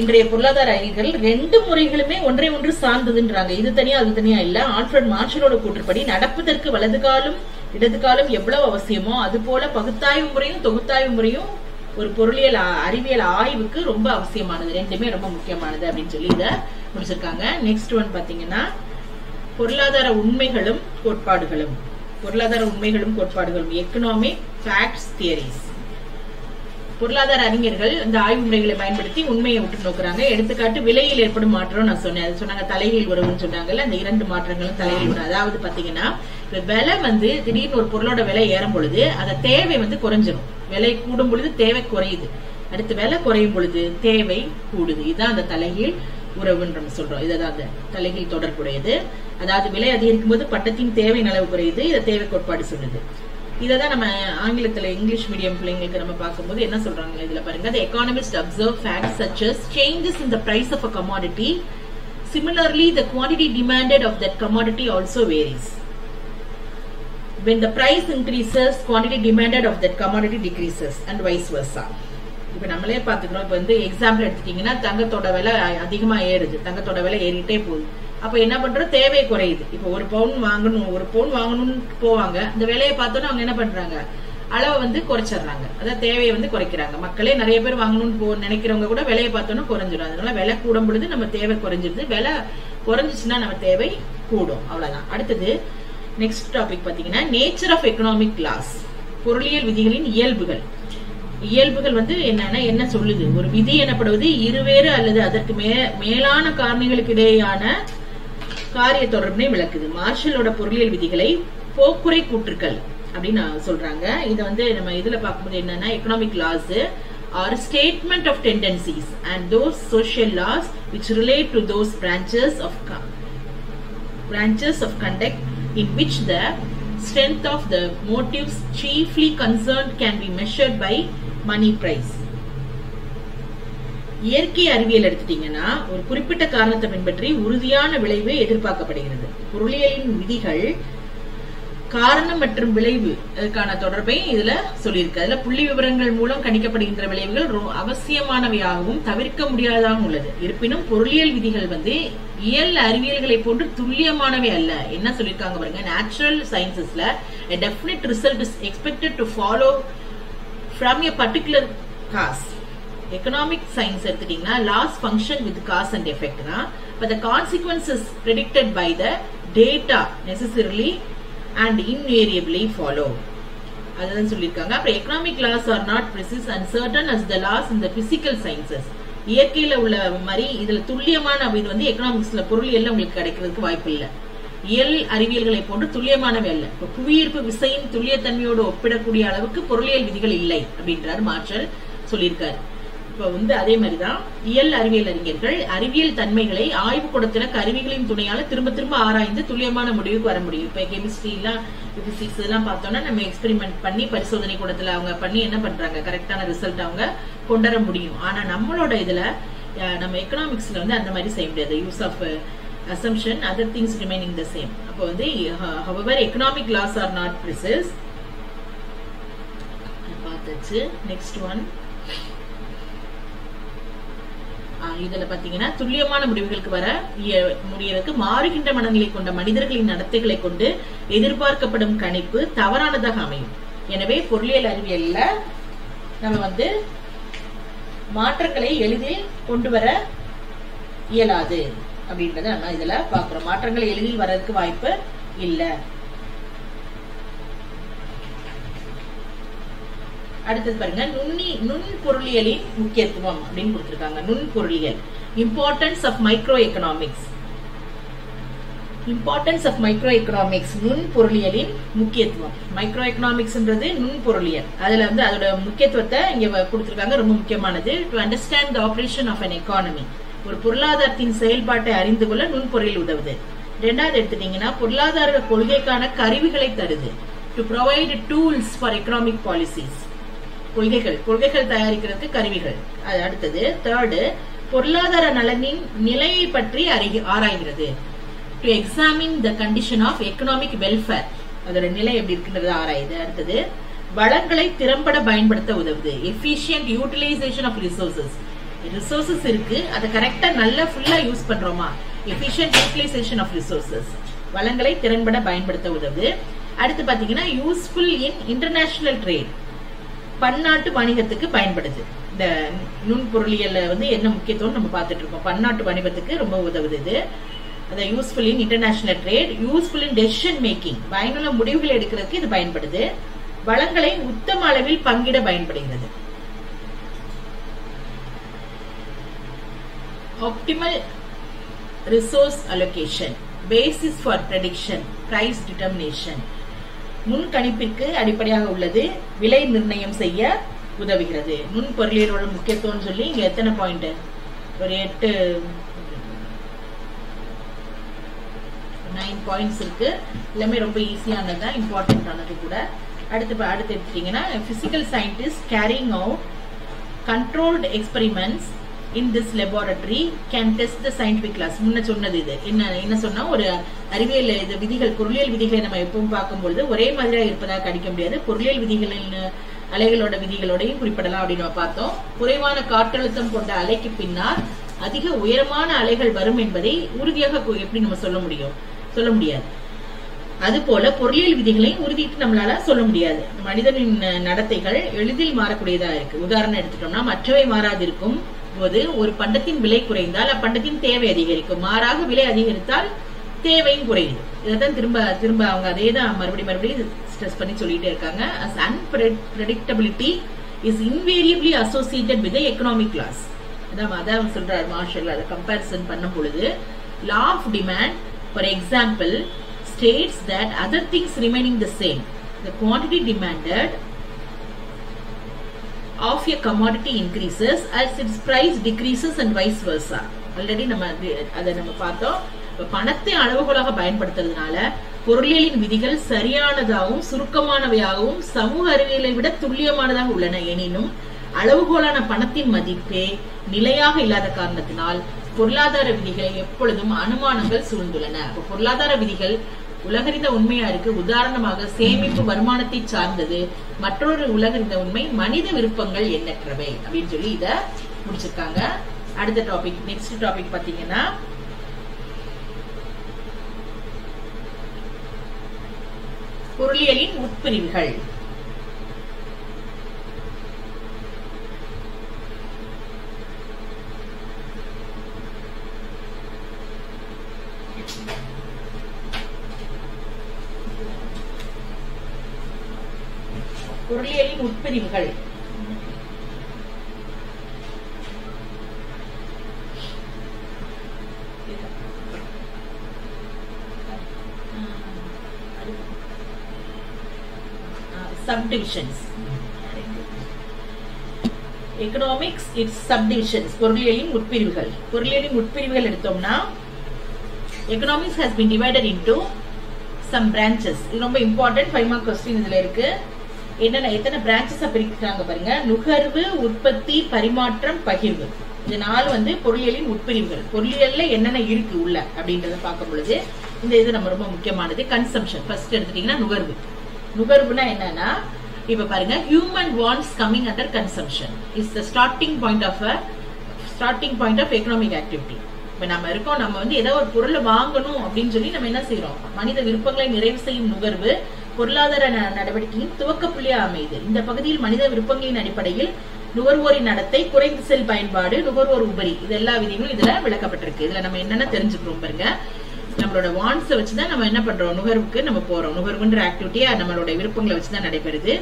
இன்றைய பொருளாதார அறிஞர்கள் ரெண்டு முறைகளுமே ஒன்றை ஒன்று சார்ந்ததுன்றாங்க. இது தனியா அது தனியா இல்ல. ஆல்ஃபிரட் மார்ஷலோட கூற்றுப்படி நடப்பதற்கு வலது காலம் இடது காலம் எவ்வளவு அவசியமோ அது போல பகுத்தாய்வு முறையும் தொகுத்தாய்வு முறையும் ஒரு பொருளியல் அறிவியல் ஆய்வுக்கு ரொம்ப அவசியமானது. ரெண்டுமே ரொம்ப முக்கியமானது அப்படின்னு சொல்லி இதை முடிச்சிருக்காங்க. நெக்ஸ்ட் ஒன் பாத்தீங்கன்னா பொருளாதார உண்மைகளும் கோட்பாடுகளும். பொருளாதார உண்மைகளும் கோட்பாடுகளும். எக்கனாமிக் ஃபேக்ட்ஸ் தியரிஸ் பொருளாதார அறிஞர்கள் இந்த ஆய்வு முறைகளை பயன்படுத்தி உண்மையை உற்று நோக்குறாங்க. எடுத்துக்காட்டு விலையில் ஏற்படும் மாற்றம் நான் சொன்னேன். சொன்னாங்க தலைகீழ் உறவுன்னு சொன்னாங்கல்ல அந்த இரண்டு மாற்றங்களும் தலைகீழ் உறவு. அதாவது பாத்தீங்கன்னா விலை வந்து திடீர்னு ஒரு பொருளோட விலை ஏறும் பொழுது அந்த தேவை வந்து குறைஞ்சிரும். விலை கூடும் பொழுது தேவை குறையுது. அடுத்து விலை குறையும் பொழுது தேவை கூடுது. இதுதான் அந்த தலைகீழ் உறவுன்னு நம்ம சொல்றோம். இதுதான் அந்த தலைகீழ் தொடர்புடையது. அதாவது விலை அதிகரிக்கும் போது பட்டத்தின் தேவை அளவு குறையுது. இதை தேவை கோட்பாடு சொல்லுது. இதை தான் நம்ம ஆங்கிலத்தில் இங்கிலீஷ் மீடியம் பிள்ளைங்களுக்கு நம்ம பார்க்கும்போது என்ன சொல்றாங்க இதில் பாருங்க the economist observe fact such as changes in the price of a commodity Similarly, the quantity demanded of that commodity also varies. When the price increases, quantity demanded of that commodity decreases and vice versa. இப்போ நம்மளே பார்த்துக்கிறோம் இப்போ வந்து example எடுத்துட்டிங்கன்னா தங்கத்தோட விலை அதிகமா ஏறுது தங்கத்தோட விலை ஏறிட்டே போகுது அப்ப என்ன பண்ற தேவை குறையுது. இப்ப ஒரு பவுன் வாங்கணும் ஒரு பவுன் வாங்கணும்னு போவாங்க. அந்த விலையை பார்த்தோன்னா அவங்க என்ன பண்றாங்க? அளவை வந்து குறைச்சிடுறாங்க. அதாவது தேவையை வந்து குறைக்கிறாங்க. மக்களே நிறைய பேர் வாங்கணும்னு போ நினைக்கிறவங்க கூட விலையை பார்த்தோன்னா குறைஞ்சிடும். அதனால விலை கூடும் பொழுது நம்ம தேவை குறைஞ்சிருது. விலை குறைஞ்சிச்சுன்னா நம்ம தேவை கூடும். அவ்வளவுதான். அடுத்தது நெக்ஸ்ட் டாபிக் பாத்தீங்கன்னா நேச்சர் ஆஃப் எக்கனாமிக் கிளாஸ் பொருளியல் விதிகளின் இயல்புகள். இயல்புகள் வந்து என்னன்னா என்ன சொல்லுது? ஒரு விதி எனப்படுவது இருவேறு அல்லது அதற்கு மே மேலான காரணிகளுக்கு இடையேயான காரிய தொடர்பினை விளக்குது மார்ஷலோட பொருளியல் விதிகளை போக்குறை கூற்றுக்கள் அப்படின்னு சொல்றாங்க இதை வந்து நம்ம இதுல பார்க்கும்போது என்னன்னா economic laws are statement of tendencies and those social laws which relate to those branches of branches of conduct in which the strength of the motives chiefly concerned can be measured by money price இயற்கை அறிவியல் எடுத்துட்டீங்கன்னா ஒரு குறிப்பிட்ட காரணத்தை பின்பற்றி உறுதியான விளைவு எதிர்பார்க்கப்படுகிறது. பொருளியலின் விதிகள் காரணம் மற்றும் விளைவு அதுக்கான தொடர்பை இதுல சொல்லியிருக்கு. அதுல புள்ளி விவரங்கள் மூலம் கணிக்கப்படுகின்ற விளைவுகள் ரொ- அவசியமானவையாகவும் தவிர்க்க முடியாததாகவும் உள்ளது. இருப்பினும் பொருளியல் விதிகள் வந்து இயல் அறிவியல்களை போன்று துல்லியமானவை அல்ல. என்ன சொல்லியிருக்காங்க பாருங்க natural சயின்சஸ்ல definite result is expected to follow from a particular cause economic science எடுத்துட்டீங்கன்னா laws function with cause and எஃபெக்ட்னா தான் but the consequences predicted by the data necessarily and invariably follow. அதுதான் சொல்லியிருக்காங்க. அப்புறம் economic laws are not precise and certain as the laws இந்த physical sciences இயற்கையில உள்ள மாதிரி இதுல துல்லியமான இது வந்து எக்கனாமிக்ஸ்ல பொருளியல்ல உங்களுக்கு கிடைக்கிறதுக்கு வாய்ப்பு இல்லை. இயல் அறிவியல்களை போன்று துல்லியமானவை அல்ல. இப்ப புவியீர்ப்பு விசையின் துல்லியத்தன்மையோடு ஒப்பிடக்கூடிய அளவுக்கு பொருளியல் விதிகள் இல்லை அப்படின்றாரு மார்ஷல் சொல்லியிருக்காரு. இப்ப வந்து அதே மாதிரிதான் இயல் அறிவியல் அறிஞர்கள் அறிவியல் தன்மைகளை ஆய்வு கூடத்துல கருவிகளின் துணையால திரும்ப திரும்ப ஆராய்ந்து துல்லியமான முடிவுக்கு வர முடியும். இப்ப கெமிஸ்ட்ரி எல்லாம் பிசிக்ஸ் எல்லாம் பார்த்தோம்னா நம்ம எக்ஸ்பெரிமெண்ட் பண்ணி பரிசோதனை கூடத்துல அவங்க பண்ணி என்ன பண்றாங்க? கரெக்டான ரிசல்ட் அவங்க கொண்டு வர முடியும். ஆனா நம்மளோட இதுல நம்ம எக்கனாமிக்ஸ்ல வந்து அந்த மாதிரி செய்ய முடியாது. Use of assumption other things remaining the same அப்போ வந்து our economic loss or not prices பார்த்தாச்சு. நெக்ஸ்ட் ஒன் இதுல பாத்தீங்கன்னா துல்லியமான முடிவுகளுக்கு வர முடியறதுக்கு மாறுகின்ற மனநிலை கொண்ட மனிதர்களின் நடத்தைகளை கொண்டு எதிர்பார்க்கப்படும் கணிப்பு தவறானதாக அமையும். எனவே பொருளியல் அறிவியல்ல நம்ம வந்து மாற்றங்களை எளிதில் கொண்டு வர இயலாது அப்படின்றத நம்ம இதுல பாக்குறோம். மாற்றங்கள் எளிதில் வர்றதுக்கு வாய்ப்பு இல்லை. அடுத்தது பாருங்க நுண்ணி நுண் பொருளியலின் முக்கியத்துவம் அப்படின்னு கொடுத்துருக்காங்க. நுண் பொருளியல் importance of micro economics importance of micro economics நுண் பொருளியலின் முக்கியத்துவம். மைக்ரோ எக்கனாமிக்ஸ்ன்றது நுண் பொருளியல் அதுல வந்து அதோட முக்கியத்துவத்தை இங்க கொடுத்துருக்காங்க. ரொம்ப முக்கியமானது. To understand the operation of an economy ஒரு பொருளாதாரத்தின் செயல்பாட்டை அறிந்து கொள்ள நுண்பொருளில் உதவுது. ரெண்டாவது எடுத்துட்டீங்கன்னா பொருளாதார கொள்கைக்கான கருவிகளை தருது. To provide tools for economic policies கொள்கைகள் கொள்கைகள் தயாரிக்கிறதுக்கு கருவிகள். அது அடுத்தது தேர்டு பொருளாதார நலனின் நிலையை பற்றி அறி ஆராய்கிறது. To examine the condition of economic welfare அதோட நிலை எப்படி இருக்குன்றது ஆராயுது. அடுத்தது வளங்களை திறம்பட பயன்படுத்த உதவுது. Efficient utilisation of resources resources இருக்கு அதை கரெக்டா நல்லா ஃபுல்லா யூஸ் பண்றோமா? எஃபிஷியன்ட் யூட்டிலைசேஷன் ஆஃப் ரிசோர்சஸ் வளங்களை திறன்பட பயன்படுத்த உதவுது. அடுத்து பாத்தீங்கன்னா யூஸ்ஃபுல் இன் இன்டர்நேஷனல் ட்ரேட் பன்னாட்டு வணிகத்துக்கு பயன்படுது. இந்த நுண்பொருளியல்ல வந்து என்ன முக்கியத்துவம் நம்ம பார்த்துட்டு இருக்கோம். பன்னாட்டு வணிகத்துக்கு ரொம்ப உதவுது இது. அதை useful in international trade useful in decision making பயனுள்ள முடிவுகள் எடுக்கிறதுக்கு இது பயன்படுது. வளங்களை உத்தம அளவில் பங்கிட பயன்படுகிறது. Optimal resource allocation basis for prediction price determination முன்கணிப்பிற்கு அடிப்படையாக உள்ளது. விலை நிர்ணயம் செய்ய உதவுகிறது. நுண் பொருளியலோட முக்கியத்துவம் சொல்லி இங்க எத்தனை பாயிண்ட் ஒரு எட்டு நைன் பாயிண்ட்ஸ் இருக்கு. எல்லாமே ரொம்ப ஈஸியானது தான் இம்பார்ட்டன்ட் ஆனது கூட. அடுத்து அடுத்து எடுத்துட்டீங்கன்னா physical scientist carrying out controlled experiments in this laboratory can test the scientific class முன்ன சொன்னது இது. என்ன என்ன சொன்னா ஒரு அறிவியல் இது விதிகள் பொருளியல் விதிகளை நம்ம எப்பவும் பார்க்கும்பொழுது ஒரே மாதிரியா இருப்பதாக கணிக்க முடியாது. பொருளியல் விதிகளின் அலைகளோட விதிகளோடையும் குறிப்பிடலாம் அப்படின்னு பார்த்தோம். குறைவான காற்றழுத்தம் கொண்ட அலைக்கு பின்னால் அதிக உயரமான அலைகள் வரும் என்பதை உறுதியாக எப்படி நம்ம சொல்ல முடியும்? சொல்ல முடியாது. அது போல பொருளியல் விதிகளையும் உறுதிட்டு நம்மளால சொல்ல முடியாது. மனிதனின் நடத்தைகள் எளிதில் மாறக்கூடியதா இருக்கு. உதாரணம் எடுத்துட்டோம்னா மற்றவை மாறாதிருக்கும் போது ஒரு பண்டத்தின் விலை குறைந்தால் அப்பண்டத்தின் தேவை அதிகரிக்கும் மாறாக விலை அதிகரித்தால் தேவையும் குறையுது இதைத்தான் திரும்ப திரும்ப அவங்க அதே தான் மறுபடியும் மறுபடியும் ஸ்ட்ரெஸ் பண்ணி சொல்லிட்டே இருக்காங்க as unpredictability is invariably associated with economic loss அதான் அதான் சொல்றாரு மார்ஷல் அதை கம்பேரிசன் பண்ணும் பொழுது law of demand for example states that other things remaining the same the quantity demanded of a commodity increases as its price decreases and vice versa. Already நம்ம அதை நம்ம பார்த்தோம். பணத்தை அளவுகோலாக பயன்படுத்துறதுனால பொருளியலின் விதிகள் சரியானதாகவும் சுருக்கமானவையாகவும் சமூக அறிவியலை விட துல்லியமானதாக உள்ளன. எனினும் அளவுகோலான பணத்தின் மதிப்பே நிலையாக இல்லாத காரணத்தினால் பொருளாதார விதிகளை எப்பொழுதும் அனுமானங்கள் சூழ்ந்துள்ளன. பொருளாதார விதிகள் உலகறிந்த உண்மையாருக்கு உதாரணமாக சேமிப்பு வருமானத்தை சார்ந்தது. மற்றொரு உலகறிந்த உண்மை மனித விருப்பங்கள் எண்ணற்றவை அப்படின்னு சொல்லி இத முடிச்சிருக்காங்க. அடுத்த டாபிக் நெக்ஸ்ட் டாபிக் பாத்தீங்கன்னா பொருளியலின் உட்பிரிவுகள். பொருளியலின் உட்பிரிவுகள். Subdivisions. எக்கனாமிக்ஸ் இட்ஸ் சப்டிவிஷன்ஸ் பொருளியலின் உட்பிரிவுகள். பொருளியலின் உட்பிரிவுகள் எடுத்தோம்னா economics has been divided into some branches. இது ரொம்ப இம்பார்ட்டன்ட் ஃபைவ் மார்க் கொஸ்டின் இதுல இருக்கு. என்னென்ன எத்தனை பிரான்ச்சஸா பிரிக்கிறாங்க பாருங்க. நுகர்வு உற்பத்தி பரிமாற்றம் பகிர்வு. இது நாலு வந்து பொருளியலின் உட்பிரிவுகள். பொருளியல்ல என்னென்ன இருக்கு உள்ள அப்படின்றத பார்க்கும் பொழுது இந்த இது நம்ம ரொம்ப முக்கியமானது கன்சம்ஷன் ஃபர்ஸ்ட் எடுத்துட்டீங்கன்னா நுகர்வு. நுகர்வுனா என்னன்னா இப்ப பாருங்க human wants coming under consumption is the starting point of starting point of economic activity இப்ப நம்ம இருக்கோம் நம்ம வந்து ஏதோ ஒரு பொருளை வாங்கணும் அப்படின்னு சொல்லி நம்ம என்ன செய்யறோம் மனித விருப்பங்களை நிறைவு செய்யும் நுகர்வு பொருளாதார நடவடிக்கையின் துவக்க புள்ளியா அமையுது. இந்த பகுதியில் மனித விருப்பங்களின் அடிப்படையில் நுகர்வோரின் நடத்தை குறைந்த செல் பயன்பாடு நுகர்வோர் உபரி இது எல்லா விதிகளும் இதுல விளக்கப்பட்டிருக்கு. இதுல நம்ம என்னென்ன தெரிஞ்சுக்கிறோம் பாருங்க. நம்மளோட வான்ஸை வச்சுதான் நம்ம என்ன பண்றோம்? நுகர்வுக்கு நம்ம போறோம். நுகர்வுன்ற ஆக்டிவிட்டியா நம்மளோட விருப்பங்களை வச்சுதான் நடைபெறுது.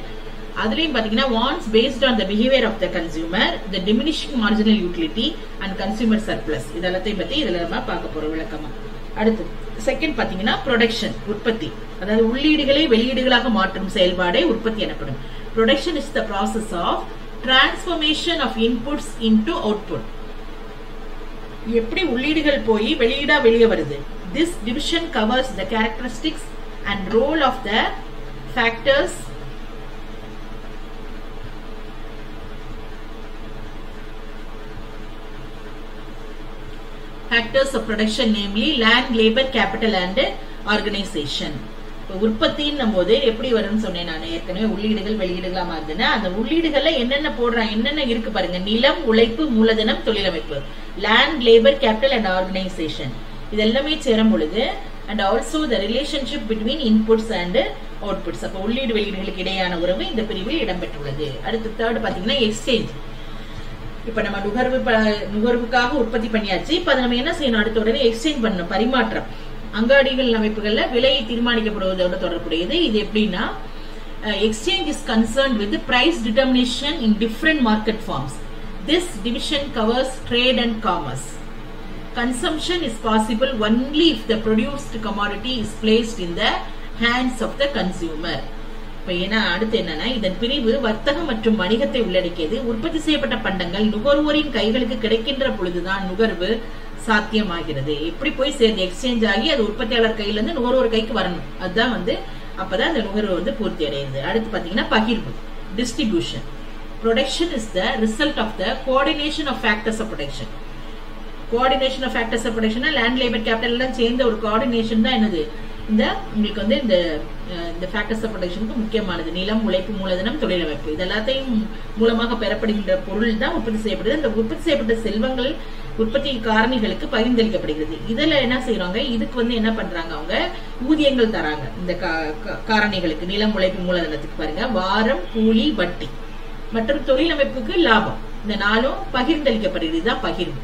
அதுலயும் பாத்தீங்கன்னா wants based on the behaviour of the consumer the diminishing marginal utility and consumer surplus இது எல்லாத்தையும் பத்தி இதுல நம்ம பார்க்க போறோம் விளக்கமா. அடுத்து செகண்ட் பாத்தீங்கன்னா ப்ரொடக்ஷன் உற்பத்தி. அதாவது உள்ளீடுகளை வெளியீடுகளாக மாற்றும் செயல்பாடே உற்பத்தி எனப்படும். Production is the process of transformation of inputs into output எப்படி உள்ளீடுகள் போய் வெளியீடா வெளியே வருது? This division covers the characteristics and role of the factors factors of production namely land labour capital and organisation இப்போ உற்பத்தின்னும் போது எப்படி வரும்னு சொன்னேன் நான் ஏற்கனவே உள்ளீடுகள் வெளியீடுகளா மாறுதுன்னா அந்த உள்ளீடுகள்ல என்னென்ன போடுறான் என்னென்ன இருக்கு பாருங்க. நிலம் உழைப்பு மூலதனம் தொழிலமைப்பு. Land labour capital and organisation இது எல்லாமே சேரும் பொழுது and also the relationship between inputs and outputs அப்போ உள்ளீடு வெளியீடுகளுக்கு இடையான உறவு இந்த பிரிவில் இடம்பெற்றுள்ளது. அடுத்து தேர்ட் பாத்தீங்கன்னா எக்ஸ்சேஞ்ச் இப்ப நம்ம நுகர்வு நுகர்வுக்காக உற்பத்தி பண்ணியாச்சு. இப்ப அதை நம்ம என்ன செய்யணும்? அடுத்த உடனே எக்ஸ்சேஞ்ச் பண்ணணும் பரிமாற்றம். அங்காடிகள் அமைப்புகள்ல விலை தீர்மானிக்கப்படுவதோட தொடர்புடையது. இது எப்படின்னா exchange is concern with price determination in different market forms this division covers trade and commerce consumption is possible only if the produced commodity is placed in the hands of the consumer ஏன்னா அடுத்து என்னன்னா இதன் பிரிவு வர்த்தகம் மற்றும் வணிகத்தை உள்ளடக்கியது. உற்பத்தி செய்யப்பட்ட பண்டங்கள் நுகர்வோரின் கைகளுக்கு கிடைக்கின்ற பொழுதுதான் நுகர்வு சாத்தியமாகிறது. எப்படி போய் சேர்ந்து எக்ஸ்சேஞ்ச் ஆகி அது உற்பத்தியாளர் கையில இருந்து நுகர்வோர் கைக்கு வரணும். அதுதான் வந்து அப்பதான் அந்த நுகர்வு வந்து பூர்த்தி அடையுது அடுத்து பாத்தீங்கன்னா பகிர்வு distribution production is the result of the coordination of factors of production coordination of factors of production land labour capital எல்லாம் சேர்ந்த ஒரு கோஆர்டினேஷன் தான் என்னது? இந்த உங்களுக்கு வந்து இந்த இந்த ஃபேக்டர்ஸ் ஆஃப் ப்ரொடக்ஷனுக்கு முக்கியமானது. நிலம் உழைப்பு மூலதனம் தொழிலமைப்பு. இது எல்லாத்தையும் மூலமாக பெறப்படுகின்ற பொருள் தான் உற்பத்தி செய்யப்படுது. இந்த உற்பத்தி செய்யப்பட்ட செல்வங்கள் உற்பத்தி காரணிகளுக்கு பகிர்ந்தளிக்கப்படுகிறது. இதுல என்ன செய்யறாங்க இதுக்கு வந்து என்ன பண்றாங்க அவங்க? ஊதியங்கள் தராங்க. இந்த காரணிகளுக்கு நிலம் உழைப்பு மூலதனத்துக்கு பாருங்க. வாரம் கூலி வட்டி. மற்றும் தொழிலமைப்புக்கு லாபம். இந்த நாளும் பகிர்ந்தளிக்கப்படுகிறது. இதுதான் பகிர்வு.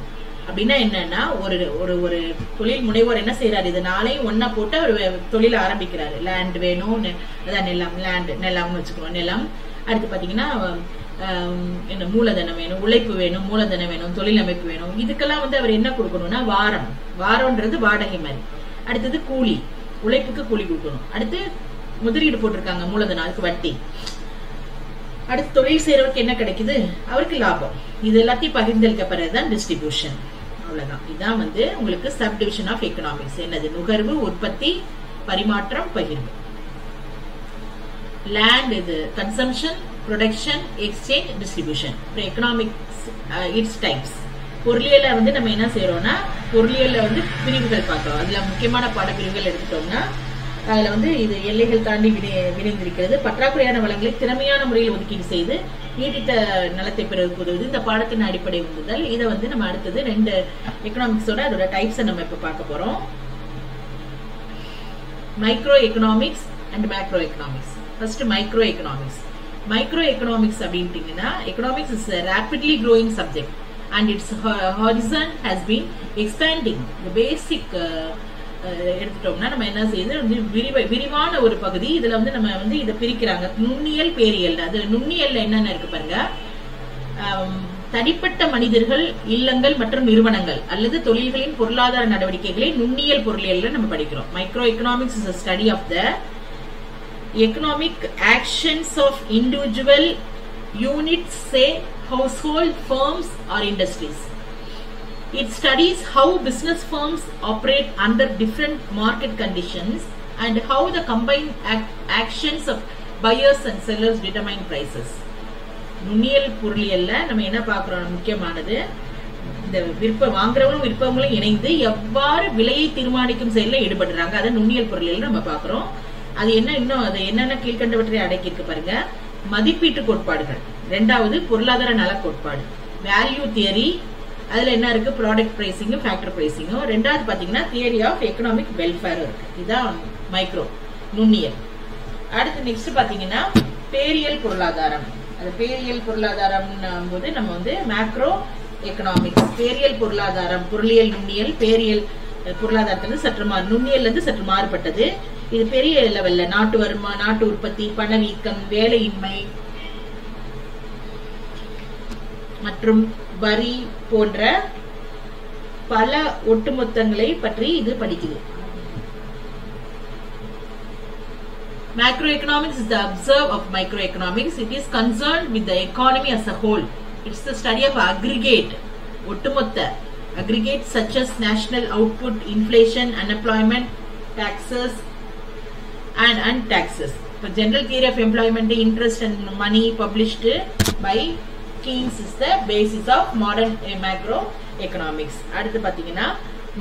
அப்படின்னா என்னன்னா ஒரு ஒரு ஒரு தொழில் முனைவோர் என்ன செய்யறாரு இது நாளையும் ஒன்னா போட்டு ஒரு தொழில் ஆரம்பிக்கிறாரு. லேண்ட் வேணும் அதான் நிலம் லேண்ட் நிலம்னு வச்சுக்கணும் நிலம். அடுத்து பாத்தீங்கன்னா என்ன மூலதனம் வேணும் உழைப்பு வேணும் மூலதனம் வேணும் தொழில் அமைப்பு வேணும். இதுக்கெல்லாம் வந்து அவர் என்ன கொடுக்கணும்னா வாரம். வாரம்ன்றது வாடகை மாதிரி. அடுத்தது கூலி. உழைப்புக்கு கூலி கொடுக்கணும். அடுத்து முதலீடு போட்டிருக்காங்க மூலதனம் அதுக்கு வட்டி. அடுத்து தொழில் செய்யறவருக்கு என்ன கிடைக்குது? அவருக்கு லாபம். இது எல்லாத்தையும் பகிர்ந்தளிக்கப்படுறதுதான் டிஸ்ட்ரிபியூஷன் அவ்வளவுதான். இதான் வந்து உங்களுக்கு சப் டிவிஷன் ஆஃப் எக்கனாமிக்ஸ் என்னது? நுகர்வு உற்பத்தி பரிமாற்றம் பகிர்வு. லேண்ட் இது consumption production exchange distribution economics its types பொருளியல வந்து நம்ம என்ன செய்யறோம்னா பொருளியல்ல வந்து பிரிவுகள் பார்க்கிறோம். அதுல முக்கியமான பாடப்பிரிவுகள் எடுத்துட்டோம்னா அதுல வந்து இது எல்லைகள் தாண்டி வினை விரைந்திருக்கிறது பற்றாக்குறையான வளங்களை திறமையான முறையில் ஒதுக்கீடு செய்து நீடித்த நலத்தை பிறகு உதவுது. இந்த பாடத்தின் அடிப்படை உந்துதல். இதை வந்து நம்ம அடுத்தது ரெண்டு எக்கனாமிக்ஸோட அதோட டைப்ஸை நம்ம இப்போ பார்க்க போறோம். Micro economics and macro economics first micro economics micro economics அப்படின்ட்டிங்கன்னா economics is rapidly growing subject and its horizon has been expanding basic எடுத்துட்டோம்னா நம்ம என்ன செய்யுது? வந்து விரிவ விரிவான ஒரு பகுதி. இதுல வந்து நம்ம வந்து இதை பிரிக்கிறாங்க. நுண்ணியல் பேரியல். அது நுண்ணியல்ல என்னென்ன இருக்கு பாருங்க? தனிப்பட்ட மனிதர்கள் இல்லங்கள் மற்றும் நிறுவனங்கள் அல்லது தொழில்களின் பொருளாதார நடவடிக்கைகளை நுண்ணியல் பொருளியல்ல நம்ம படிக்கிறோம். Micro economics is study of the economic actions of individual units say household firms or industries It studies how business firms operate under different market conditions and how the combined ac- actions of buyers and sellers determine prices. நுண்ணியல் பொருளியல்ல நம்ம என்ன பார்க்குறோம்? முக்கியமானது இந்த விற்ப வாங்குறவங்களும் விற்பவங்களும் இணைந்து எவ்வாறு விலையை தீர்மானிக்கும் செயலில் ஈடுபடுறாங்க. அதை நுண்ணியல் பொருளியல் நம்ம பார்க்குறோம். அது என்ன இன்னும் அது என்னென்ன கீழ்கண்டவற்றை அடக்கியிருக்கு பாருங்க. மதிப்பீட்டு கோட்பாடுகள். ரெண்டாவது பொருளாதார நல கோட்பாடு. வேல்யூ தியரி அதுல என்ன இருக்கு? ப்ராடக்ட் ப்ரைஸிங்கும் ஃபேக்டர் ப்ரைஸிங்கும் ரெண்டாவது பாத்தீங்கன்னா தியரி ஆஃப் எக்கனாமிக் வெல்ஃபேர் இருக்கு. இதுதான் மைக்ரோ நுண்ணியல் அடுத்து நெக்ஸ்ட் பாத்தீங்கன்னா பேரியல் பொருளாதாரம். அது பேரியல் பொருளாதாரம் போது நம்ம வந்து மேக்ரோ எக்கனாமிக்ஸ் பேரியல் பொருளாதாரம் பொருளியல் நுண்ணியல் பேரியல் பொருளாதாரத்திலிருந்து சற்று மா நுண்ணியல்ல இருந்து சற்று மாறுபட்டது. இது பெரிய லெவல்ல நாட்டு வருமா நாட்டு உற்பத்தி பணவீக்கம் வேலையின்மை மற்றும் வரி போன்ற பல ஒட்டுமொத்தங்களை பற்றி இது படிக்குது Macroeconomics is the observe of microeconomics. It is concerned with the economy as a whole. It's the study of aggregate, ஒட்டுமொத்த aggregate such as national output, inflation, unemployment, taxes, and untaxes. The general theory of employment, interest and money published by Keynes is the basis of modern uh, macroeconomics. அடுத்து பாத்தீங்கன்னா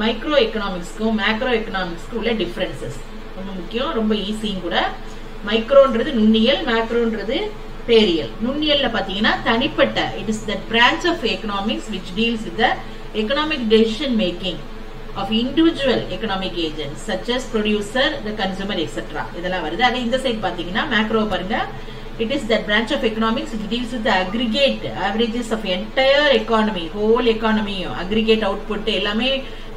micro எக்கனாமிக்ஸ்க்கும் macro எக்கனாமிக்ஸ்க்கும் உள்ள differences ரொம்ப முக்கியம் ரொம்ப ஈஸியும் கூட. மைக்ரோன்றது நுண்ணியல் மேக்ரோன்றது பேரியல். நுண்ணியல்ல பாத்தீங்கன்னா தனிப்பட்ட it is the branch of economics which deals with the economic decision making of individual economic agent such producer the the consumer, இதெல்லாம் வருது. அது இந்த சைட் பாத்தீங்கன்னா மேக்ரோ பாருங்க. It is that branch of economics which deals with the aggregate averages of entire economy, whole economy, aggregate output, எல்லாமே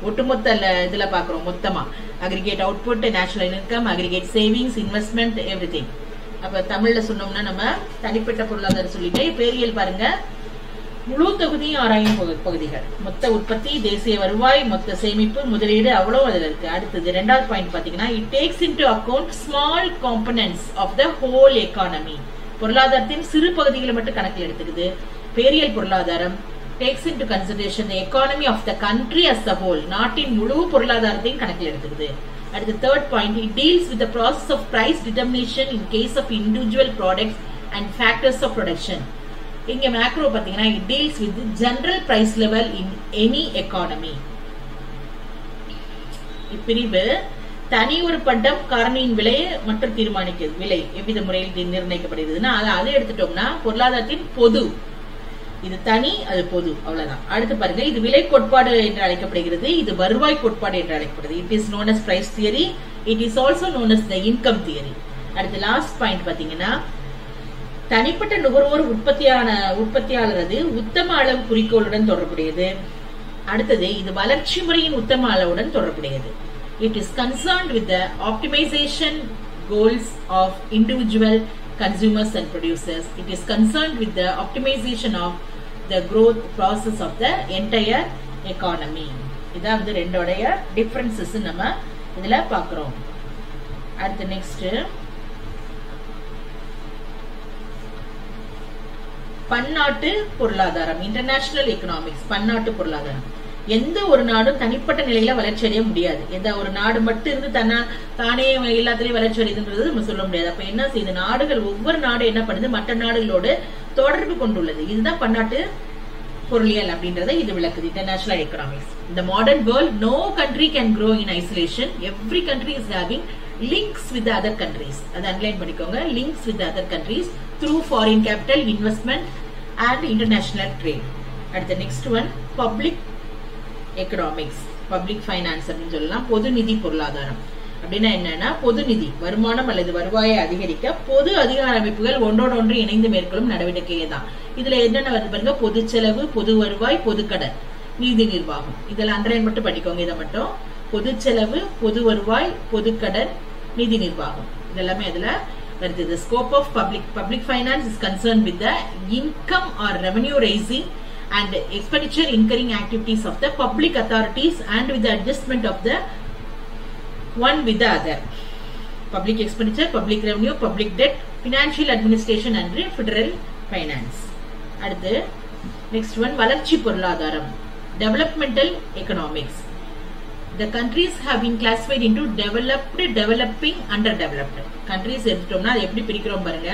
ஒட்டுமொத்த இதுல பாக்குறோம் மொத்தமாக aggregate output national income aggregate savings investment everything அப்போ தமிழில் சொன்னோம்னா நம்ம தனிப்பட்ட பொருளாதாரம் சொல்லிட்டு பேரியல் பாருங்க முழு தொகுதியும் ஆராயும் பகு- பகுதிகள். மொத்த உற்பத்தி தேசிய வருவாய் மொத்த சேமிப்பு முதலீடு அவ்வளவு அதுல இருக்கு. அடுத்தது ரெண்டாவது பாயிண்ட் பாத்தீங்கன்னா it takes into account small components of the whole economy பொருளாதாரத்தின் சிறு பகுதிகளை மட்டும் கணக்கில் எடுத்துக்குது. பேரியல் பொருளாதாரம் takes into consideration economy of the country as a whole நாட்டின் முழு பொருளாதாரத்தையும் கணக்கில் எடுத்துக்குது. அடுத்து third point it deals with process of price determination in case of individual products and factors of production இங்க மேக்ரோ பாத்தீங்கன்னா it deals with general price level in any economy இப்பிரிவு தனி ஒரு பண்டம் காரணியின் விலையை மட்டும் தீர்மானிக்கிறது விலை எவ்வித முறையில் நிர்ணயிக்கப்படுகிறதுன்னா அதை அதை எடுத்துட்டோம்னா பொருளாதாரத்தின் பொது. இது தனி அது பொது அவ்வளவுதான். அடுத்து பாருங்க இது விலை கோட்பாடு என்று அழைக்கப்படுகிறது இது வருவாய் கோட்பாடு என்று அழைக்கப்படுகிறது it is known as price theory it is also known as the income theory அடுத்து லாஸ்ட் பாயிண்ட் பாத்தீங்கன்னா தனிப்பட்ட நுகர்வோர் உற்பத்தியான உற்பத்தியாளரது உத்தம அளவு குறிக்கோளுடன் தொடர்புடையது. அடுத்தது இது வளர்ச்சி முறையின் உத்தம அளவுடன் தொடர்புடையது. It is concerned with the optimisation goals of individual consumers and producers it is concerned with the optimisation of the growth process of the entire economy இதான் வந்து ரெண்டோடைய டிஃபரன்சஸ் நம்ம இதுல பாக்குறோம் அடுத்து நெக்ஸ்ட் பன்னாட்டு பொருளாதாரம் இன்டர்நேஷனல் எக்கனாமிக்ஸ் பன்னாட்டு பொருளாதாரம். எந்த ஒரு நாடும் தனிப்பட்ட நிலையில வளர்ச்சி அடைய முடியாது. எந்த ஒரு நாடு மட்டும் இருந்து தன்னா தானே எல்லாத்துலயும் வளர்ச்சி அடையுதுன்றது நம்ம சொல்ல முடியாது. அப்ப என்ன செய்யுது நாடுகள் ஒவ்வொரு நாடு என்ன பண்ணுது மற்ற நாடுகளோடு தொடர்பு கொண்டுள்ளது. இதுதான் பன்னாட்டு பொருளியல் அப்படின்றத இது விளக்குது இன்டர்நேஷனல் எக்கனாமிக்ஸ் இந்த modern world no country can grow in isolation every country is having links with other countries அதை அண்ட்லைன் பண்ணிக்கோங்க. Links with other countries through foreign capital investment and international trade அடுத்த next one public economics public finance அப்படின்னு சொல்லலாம். பொது நிதி பொருளாதாரம். அப்படின்னா என்னன்னா பொது நிதி வருமானம் அல்லது வருவாயை அதிகரிக்க பொது அதிகார அமைப்புகள் ஒன்றோடொன்று இணைந்து மேற்கொள்ளும் நடவடிக்கையே தான். இதுல என்னென்ன வருது பாருங்க? பொது செலவு பொது வருவாய் பொது கடன் நீதி நிர்வாகம். இதுல அண்டர்லைன் மட்டும் படிக்கோங்க இதை மட்டும். பொது செலவு பொது வருவாய் பொது கடன் நிதி நிர்வாகம் இதெல்லாமே அதுல வருது the scope of public public finance is concerned with the income or revenue raising and expenditure incurring activities of the public authorities and with the adjustment of the one with the other public expenditure public revenue public debt financial administration and federal finance அடுத்து next one வளர்ச்சி பொருளாதாரம் developmental economics the countries have been classified into developed developing underdeveloped. Countries எடுத்துட்டோம்னா அது எப்படி பிரிக்கிறோம் பாருங்க.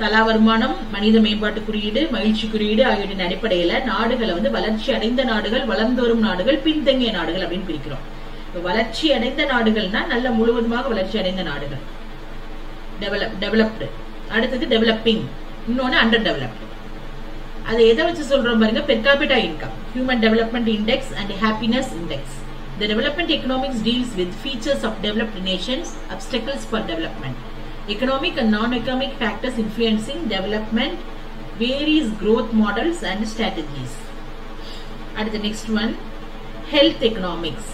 தலா வருமானம் மனித மேம்பாட்டு குறியீடு மகிழ்ச்சி குறியீடு ஆகியவற்றின் அடிப்படையில நாடுகளை வந்து வளர்ச்சி அடைந்த நாடுகள் வளர்ந்து வரும் நாடுகள் பின்தங்கிய நாடுகள் அப்படின்னு பிரிக்கிறோம். வளர்ச்சி அடைந்த நாடுகள்னா நல்ல முழுவதுமாக வளர்ச்சி அடைந்த நாடுகள். டெவலப் டெவலப்டு அடுத்தது டெவலப்பிங் இன்னொன்று அண்டர் டெவலப்டு அது எதை வச்சு சொல்றோம் பாருங்க per capita income human development index and happiness index The development economics deals with features of developed nations, obstacles for development. Economic and non-economic factors influencing development, various growth models and strategies. அடுத்த next one health economics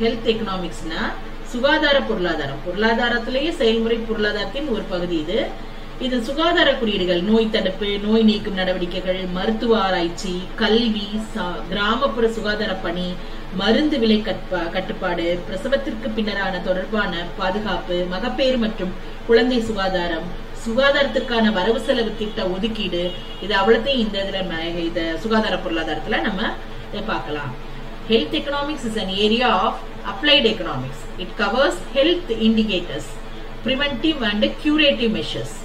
health எக்கனாமிக்ஸ்னா சுகாதார பொருளாதாரம் பொருளாதாரத்திலேயே செயல்முறை பொருளாதாரத்தின் ஒரு பகுதி இது இது சுகாதார குறியீடுகள். நோய் தடுப்பு நோய் நீக்கும் நடவடிக்கைகள் மருத்துவ ஆராய்ச்சி கல்வி சா- கிராமப்புற சுகாதார பணி மருந்து விலை கட்பா- கட்டுப்பாடு பிரசவத்திற்கு பின்னரான தொடர்பான பாதுகாப்பு மகப்பேறு மற்றும் குழந்தை சுகாதாரம் சுகாதாரத்திற்கான வரவு செலவு திட்ட ஒதுக்கீடு இது அவ்வளோத்தையும் இந்த இதுல இந்த சுகாதார பொருளாதாரத்துல நம்ம பார்க்கலாம். Health economics is an area of applied economics it covers health indicators preventive and curative measures.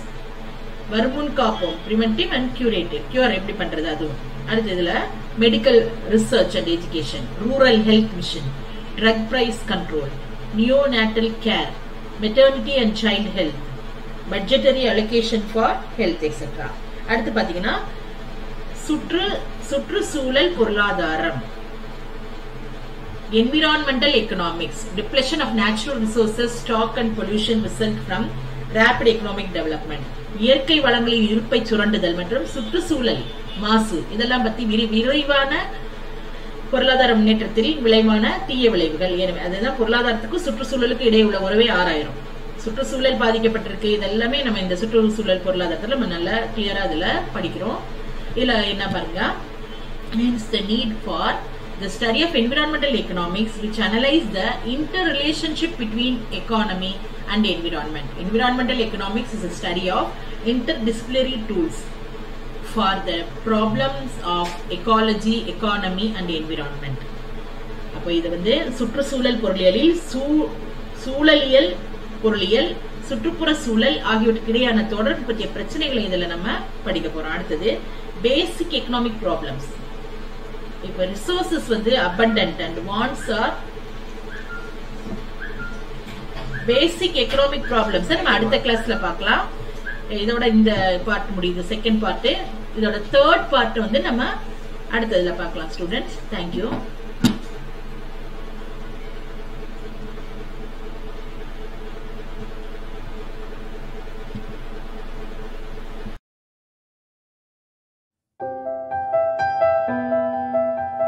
வருமுன் காப்போம். ப்ரிவென்டிவ் அண்ட் கியூரேட்டிவ் கியூர் எப்படி பண்றது அதுவும்? அடுத்த இதுல medical research and education rural health mission drug price control neonatal care maternity and child health budgetary allocation for health etcetera அடுத்து பாத்தீங்கன்னா சுற்று சுற்றுச்சூழல் பொருளாதாரம். Environmental economics. Depletion of natural resources stock and pollution result from rapid economic development. இயற்கை வளங்களின் இருப்பை சுரண்டுதல் மற்றும் சுற்றுச்சூழல் மாசு. இதெல்லாம் பத்தி விரி- விரைவான பொருளாதார முன்னேற்றத்தில் விளைவான தீய விளைவுகள். எனவே அதுதான் பொருளாதாரத்துக்கும் சுற்றுச்சூழலுக்கு இடையே உள்ள உறவே ஆராயிரும் சுற்றுச்சூழல் பாதிக்கப்பட்டிருக்கு. இதெல்லாமே நம்ம இந்த சுற்றுச்சூழல் பொருளாதாரத்துல நம்ம நல்லா கிளியரா அதுல படிக்கிறோம். இதுல என்ன பாருங்க? Means the need for the study of environmental economics which analyze the interrelationship between economy and environment. Environmental economics is a study of interdisciplinary tools for the problems of ecology economy and environment. அப்போ இது வந்து சுற்றுச்சூழல் பொருளியலில் சூ- சூழலியல் பொருளியல் சுற்றுப்புற சூழல் ஆகியவற்றுக்கு இடையான தொடர்பு பற்றிய பிரச்சனைகளை இதுல நம்ம படிக்க போறோம். அடுத்தது பேசிக் எக்கனாமிக் ப்ராப்ளம்ஸ் இப்ப ரிசோர்சஸ் வந்து abundant and wants are basic economic problems நம்ம அடுத்த கிளாஸ்ல பார்க்கலாம். இதோட இந்த பார்ட் முடியுது செகண்ட் பார்ட் இதோட தேர்ட் பார்ட் வந்து நம்ம அடுத்ததுல பார்க்கலாம் ஸ்டூடெண்ட்ஸ் தேங்க்யூ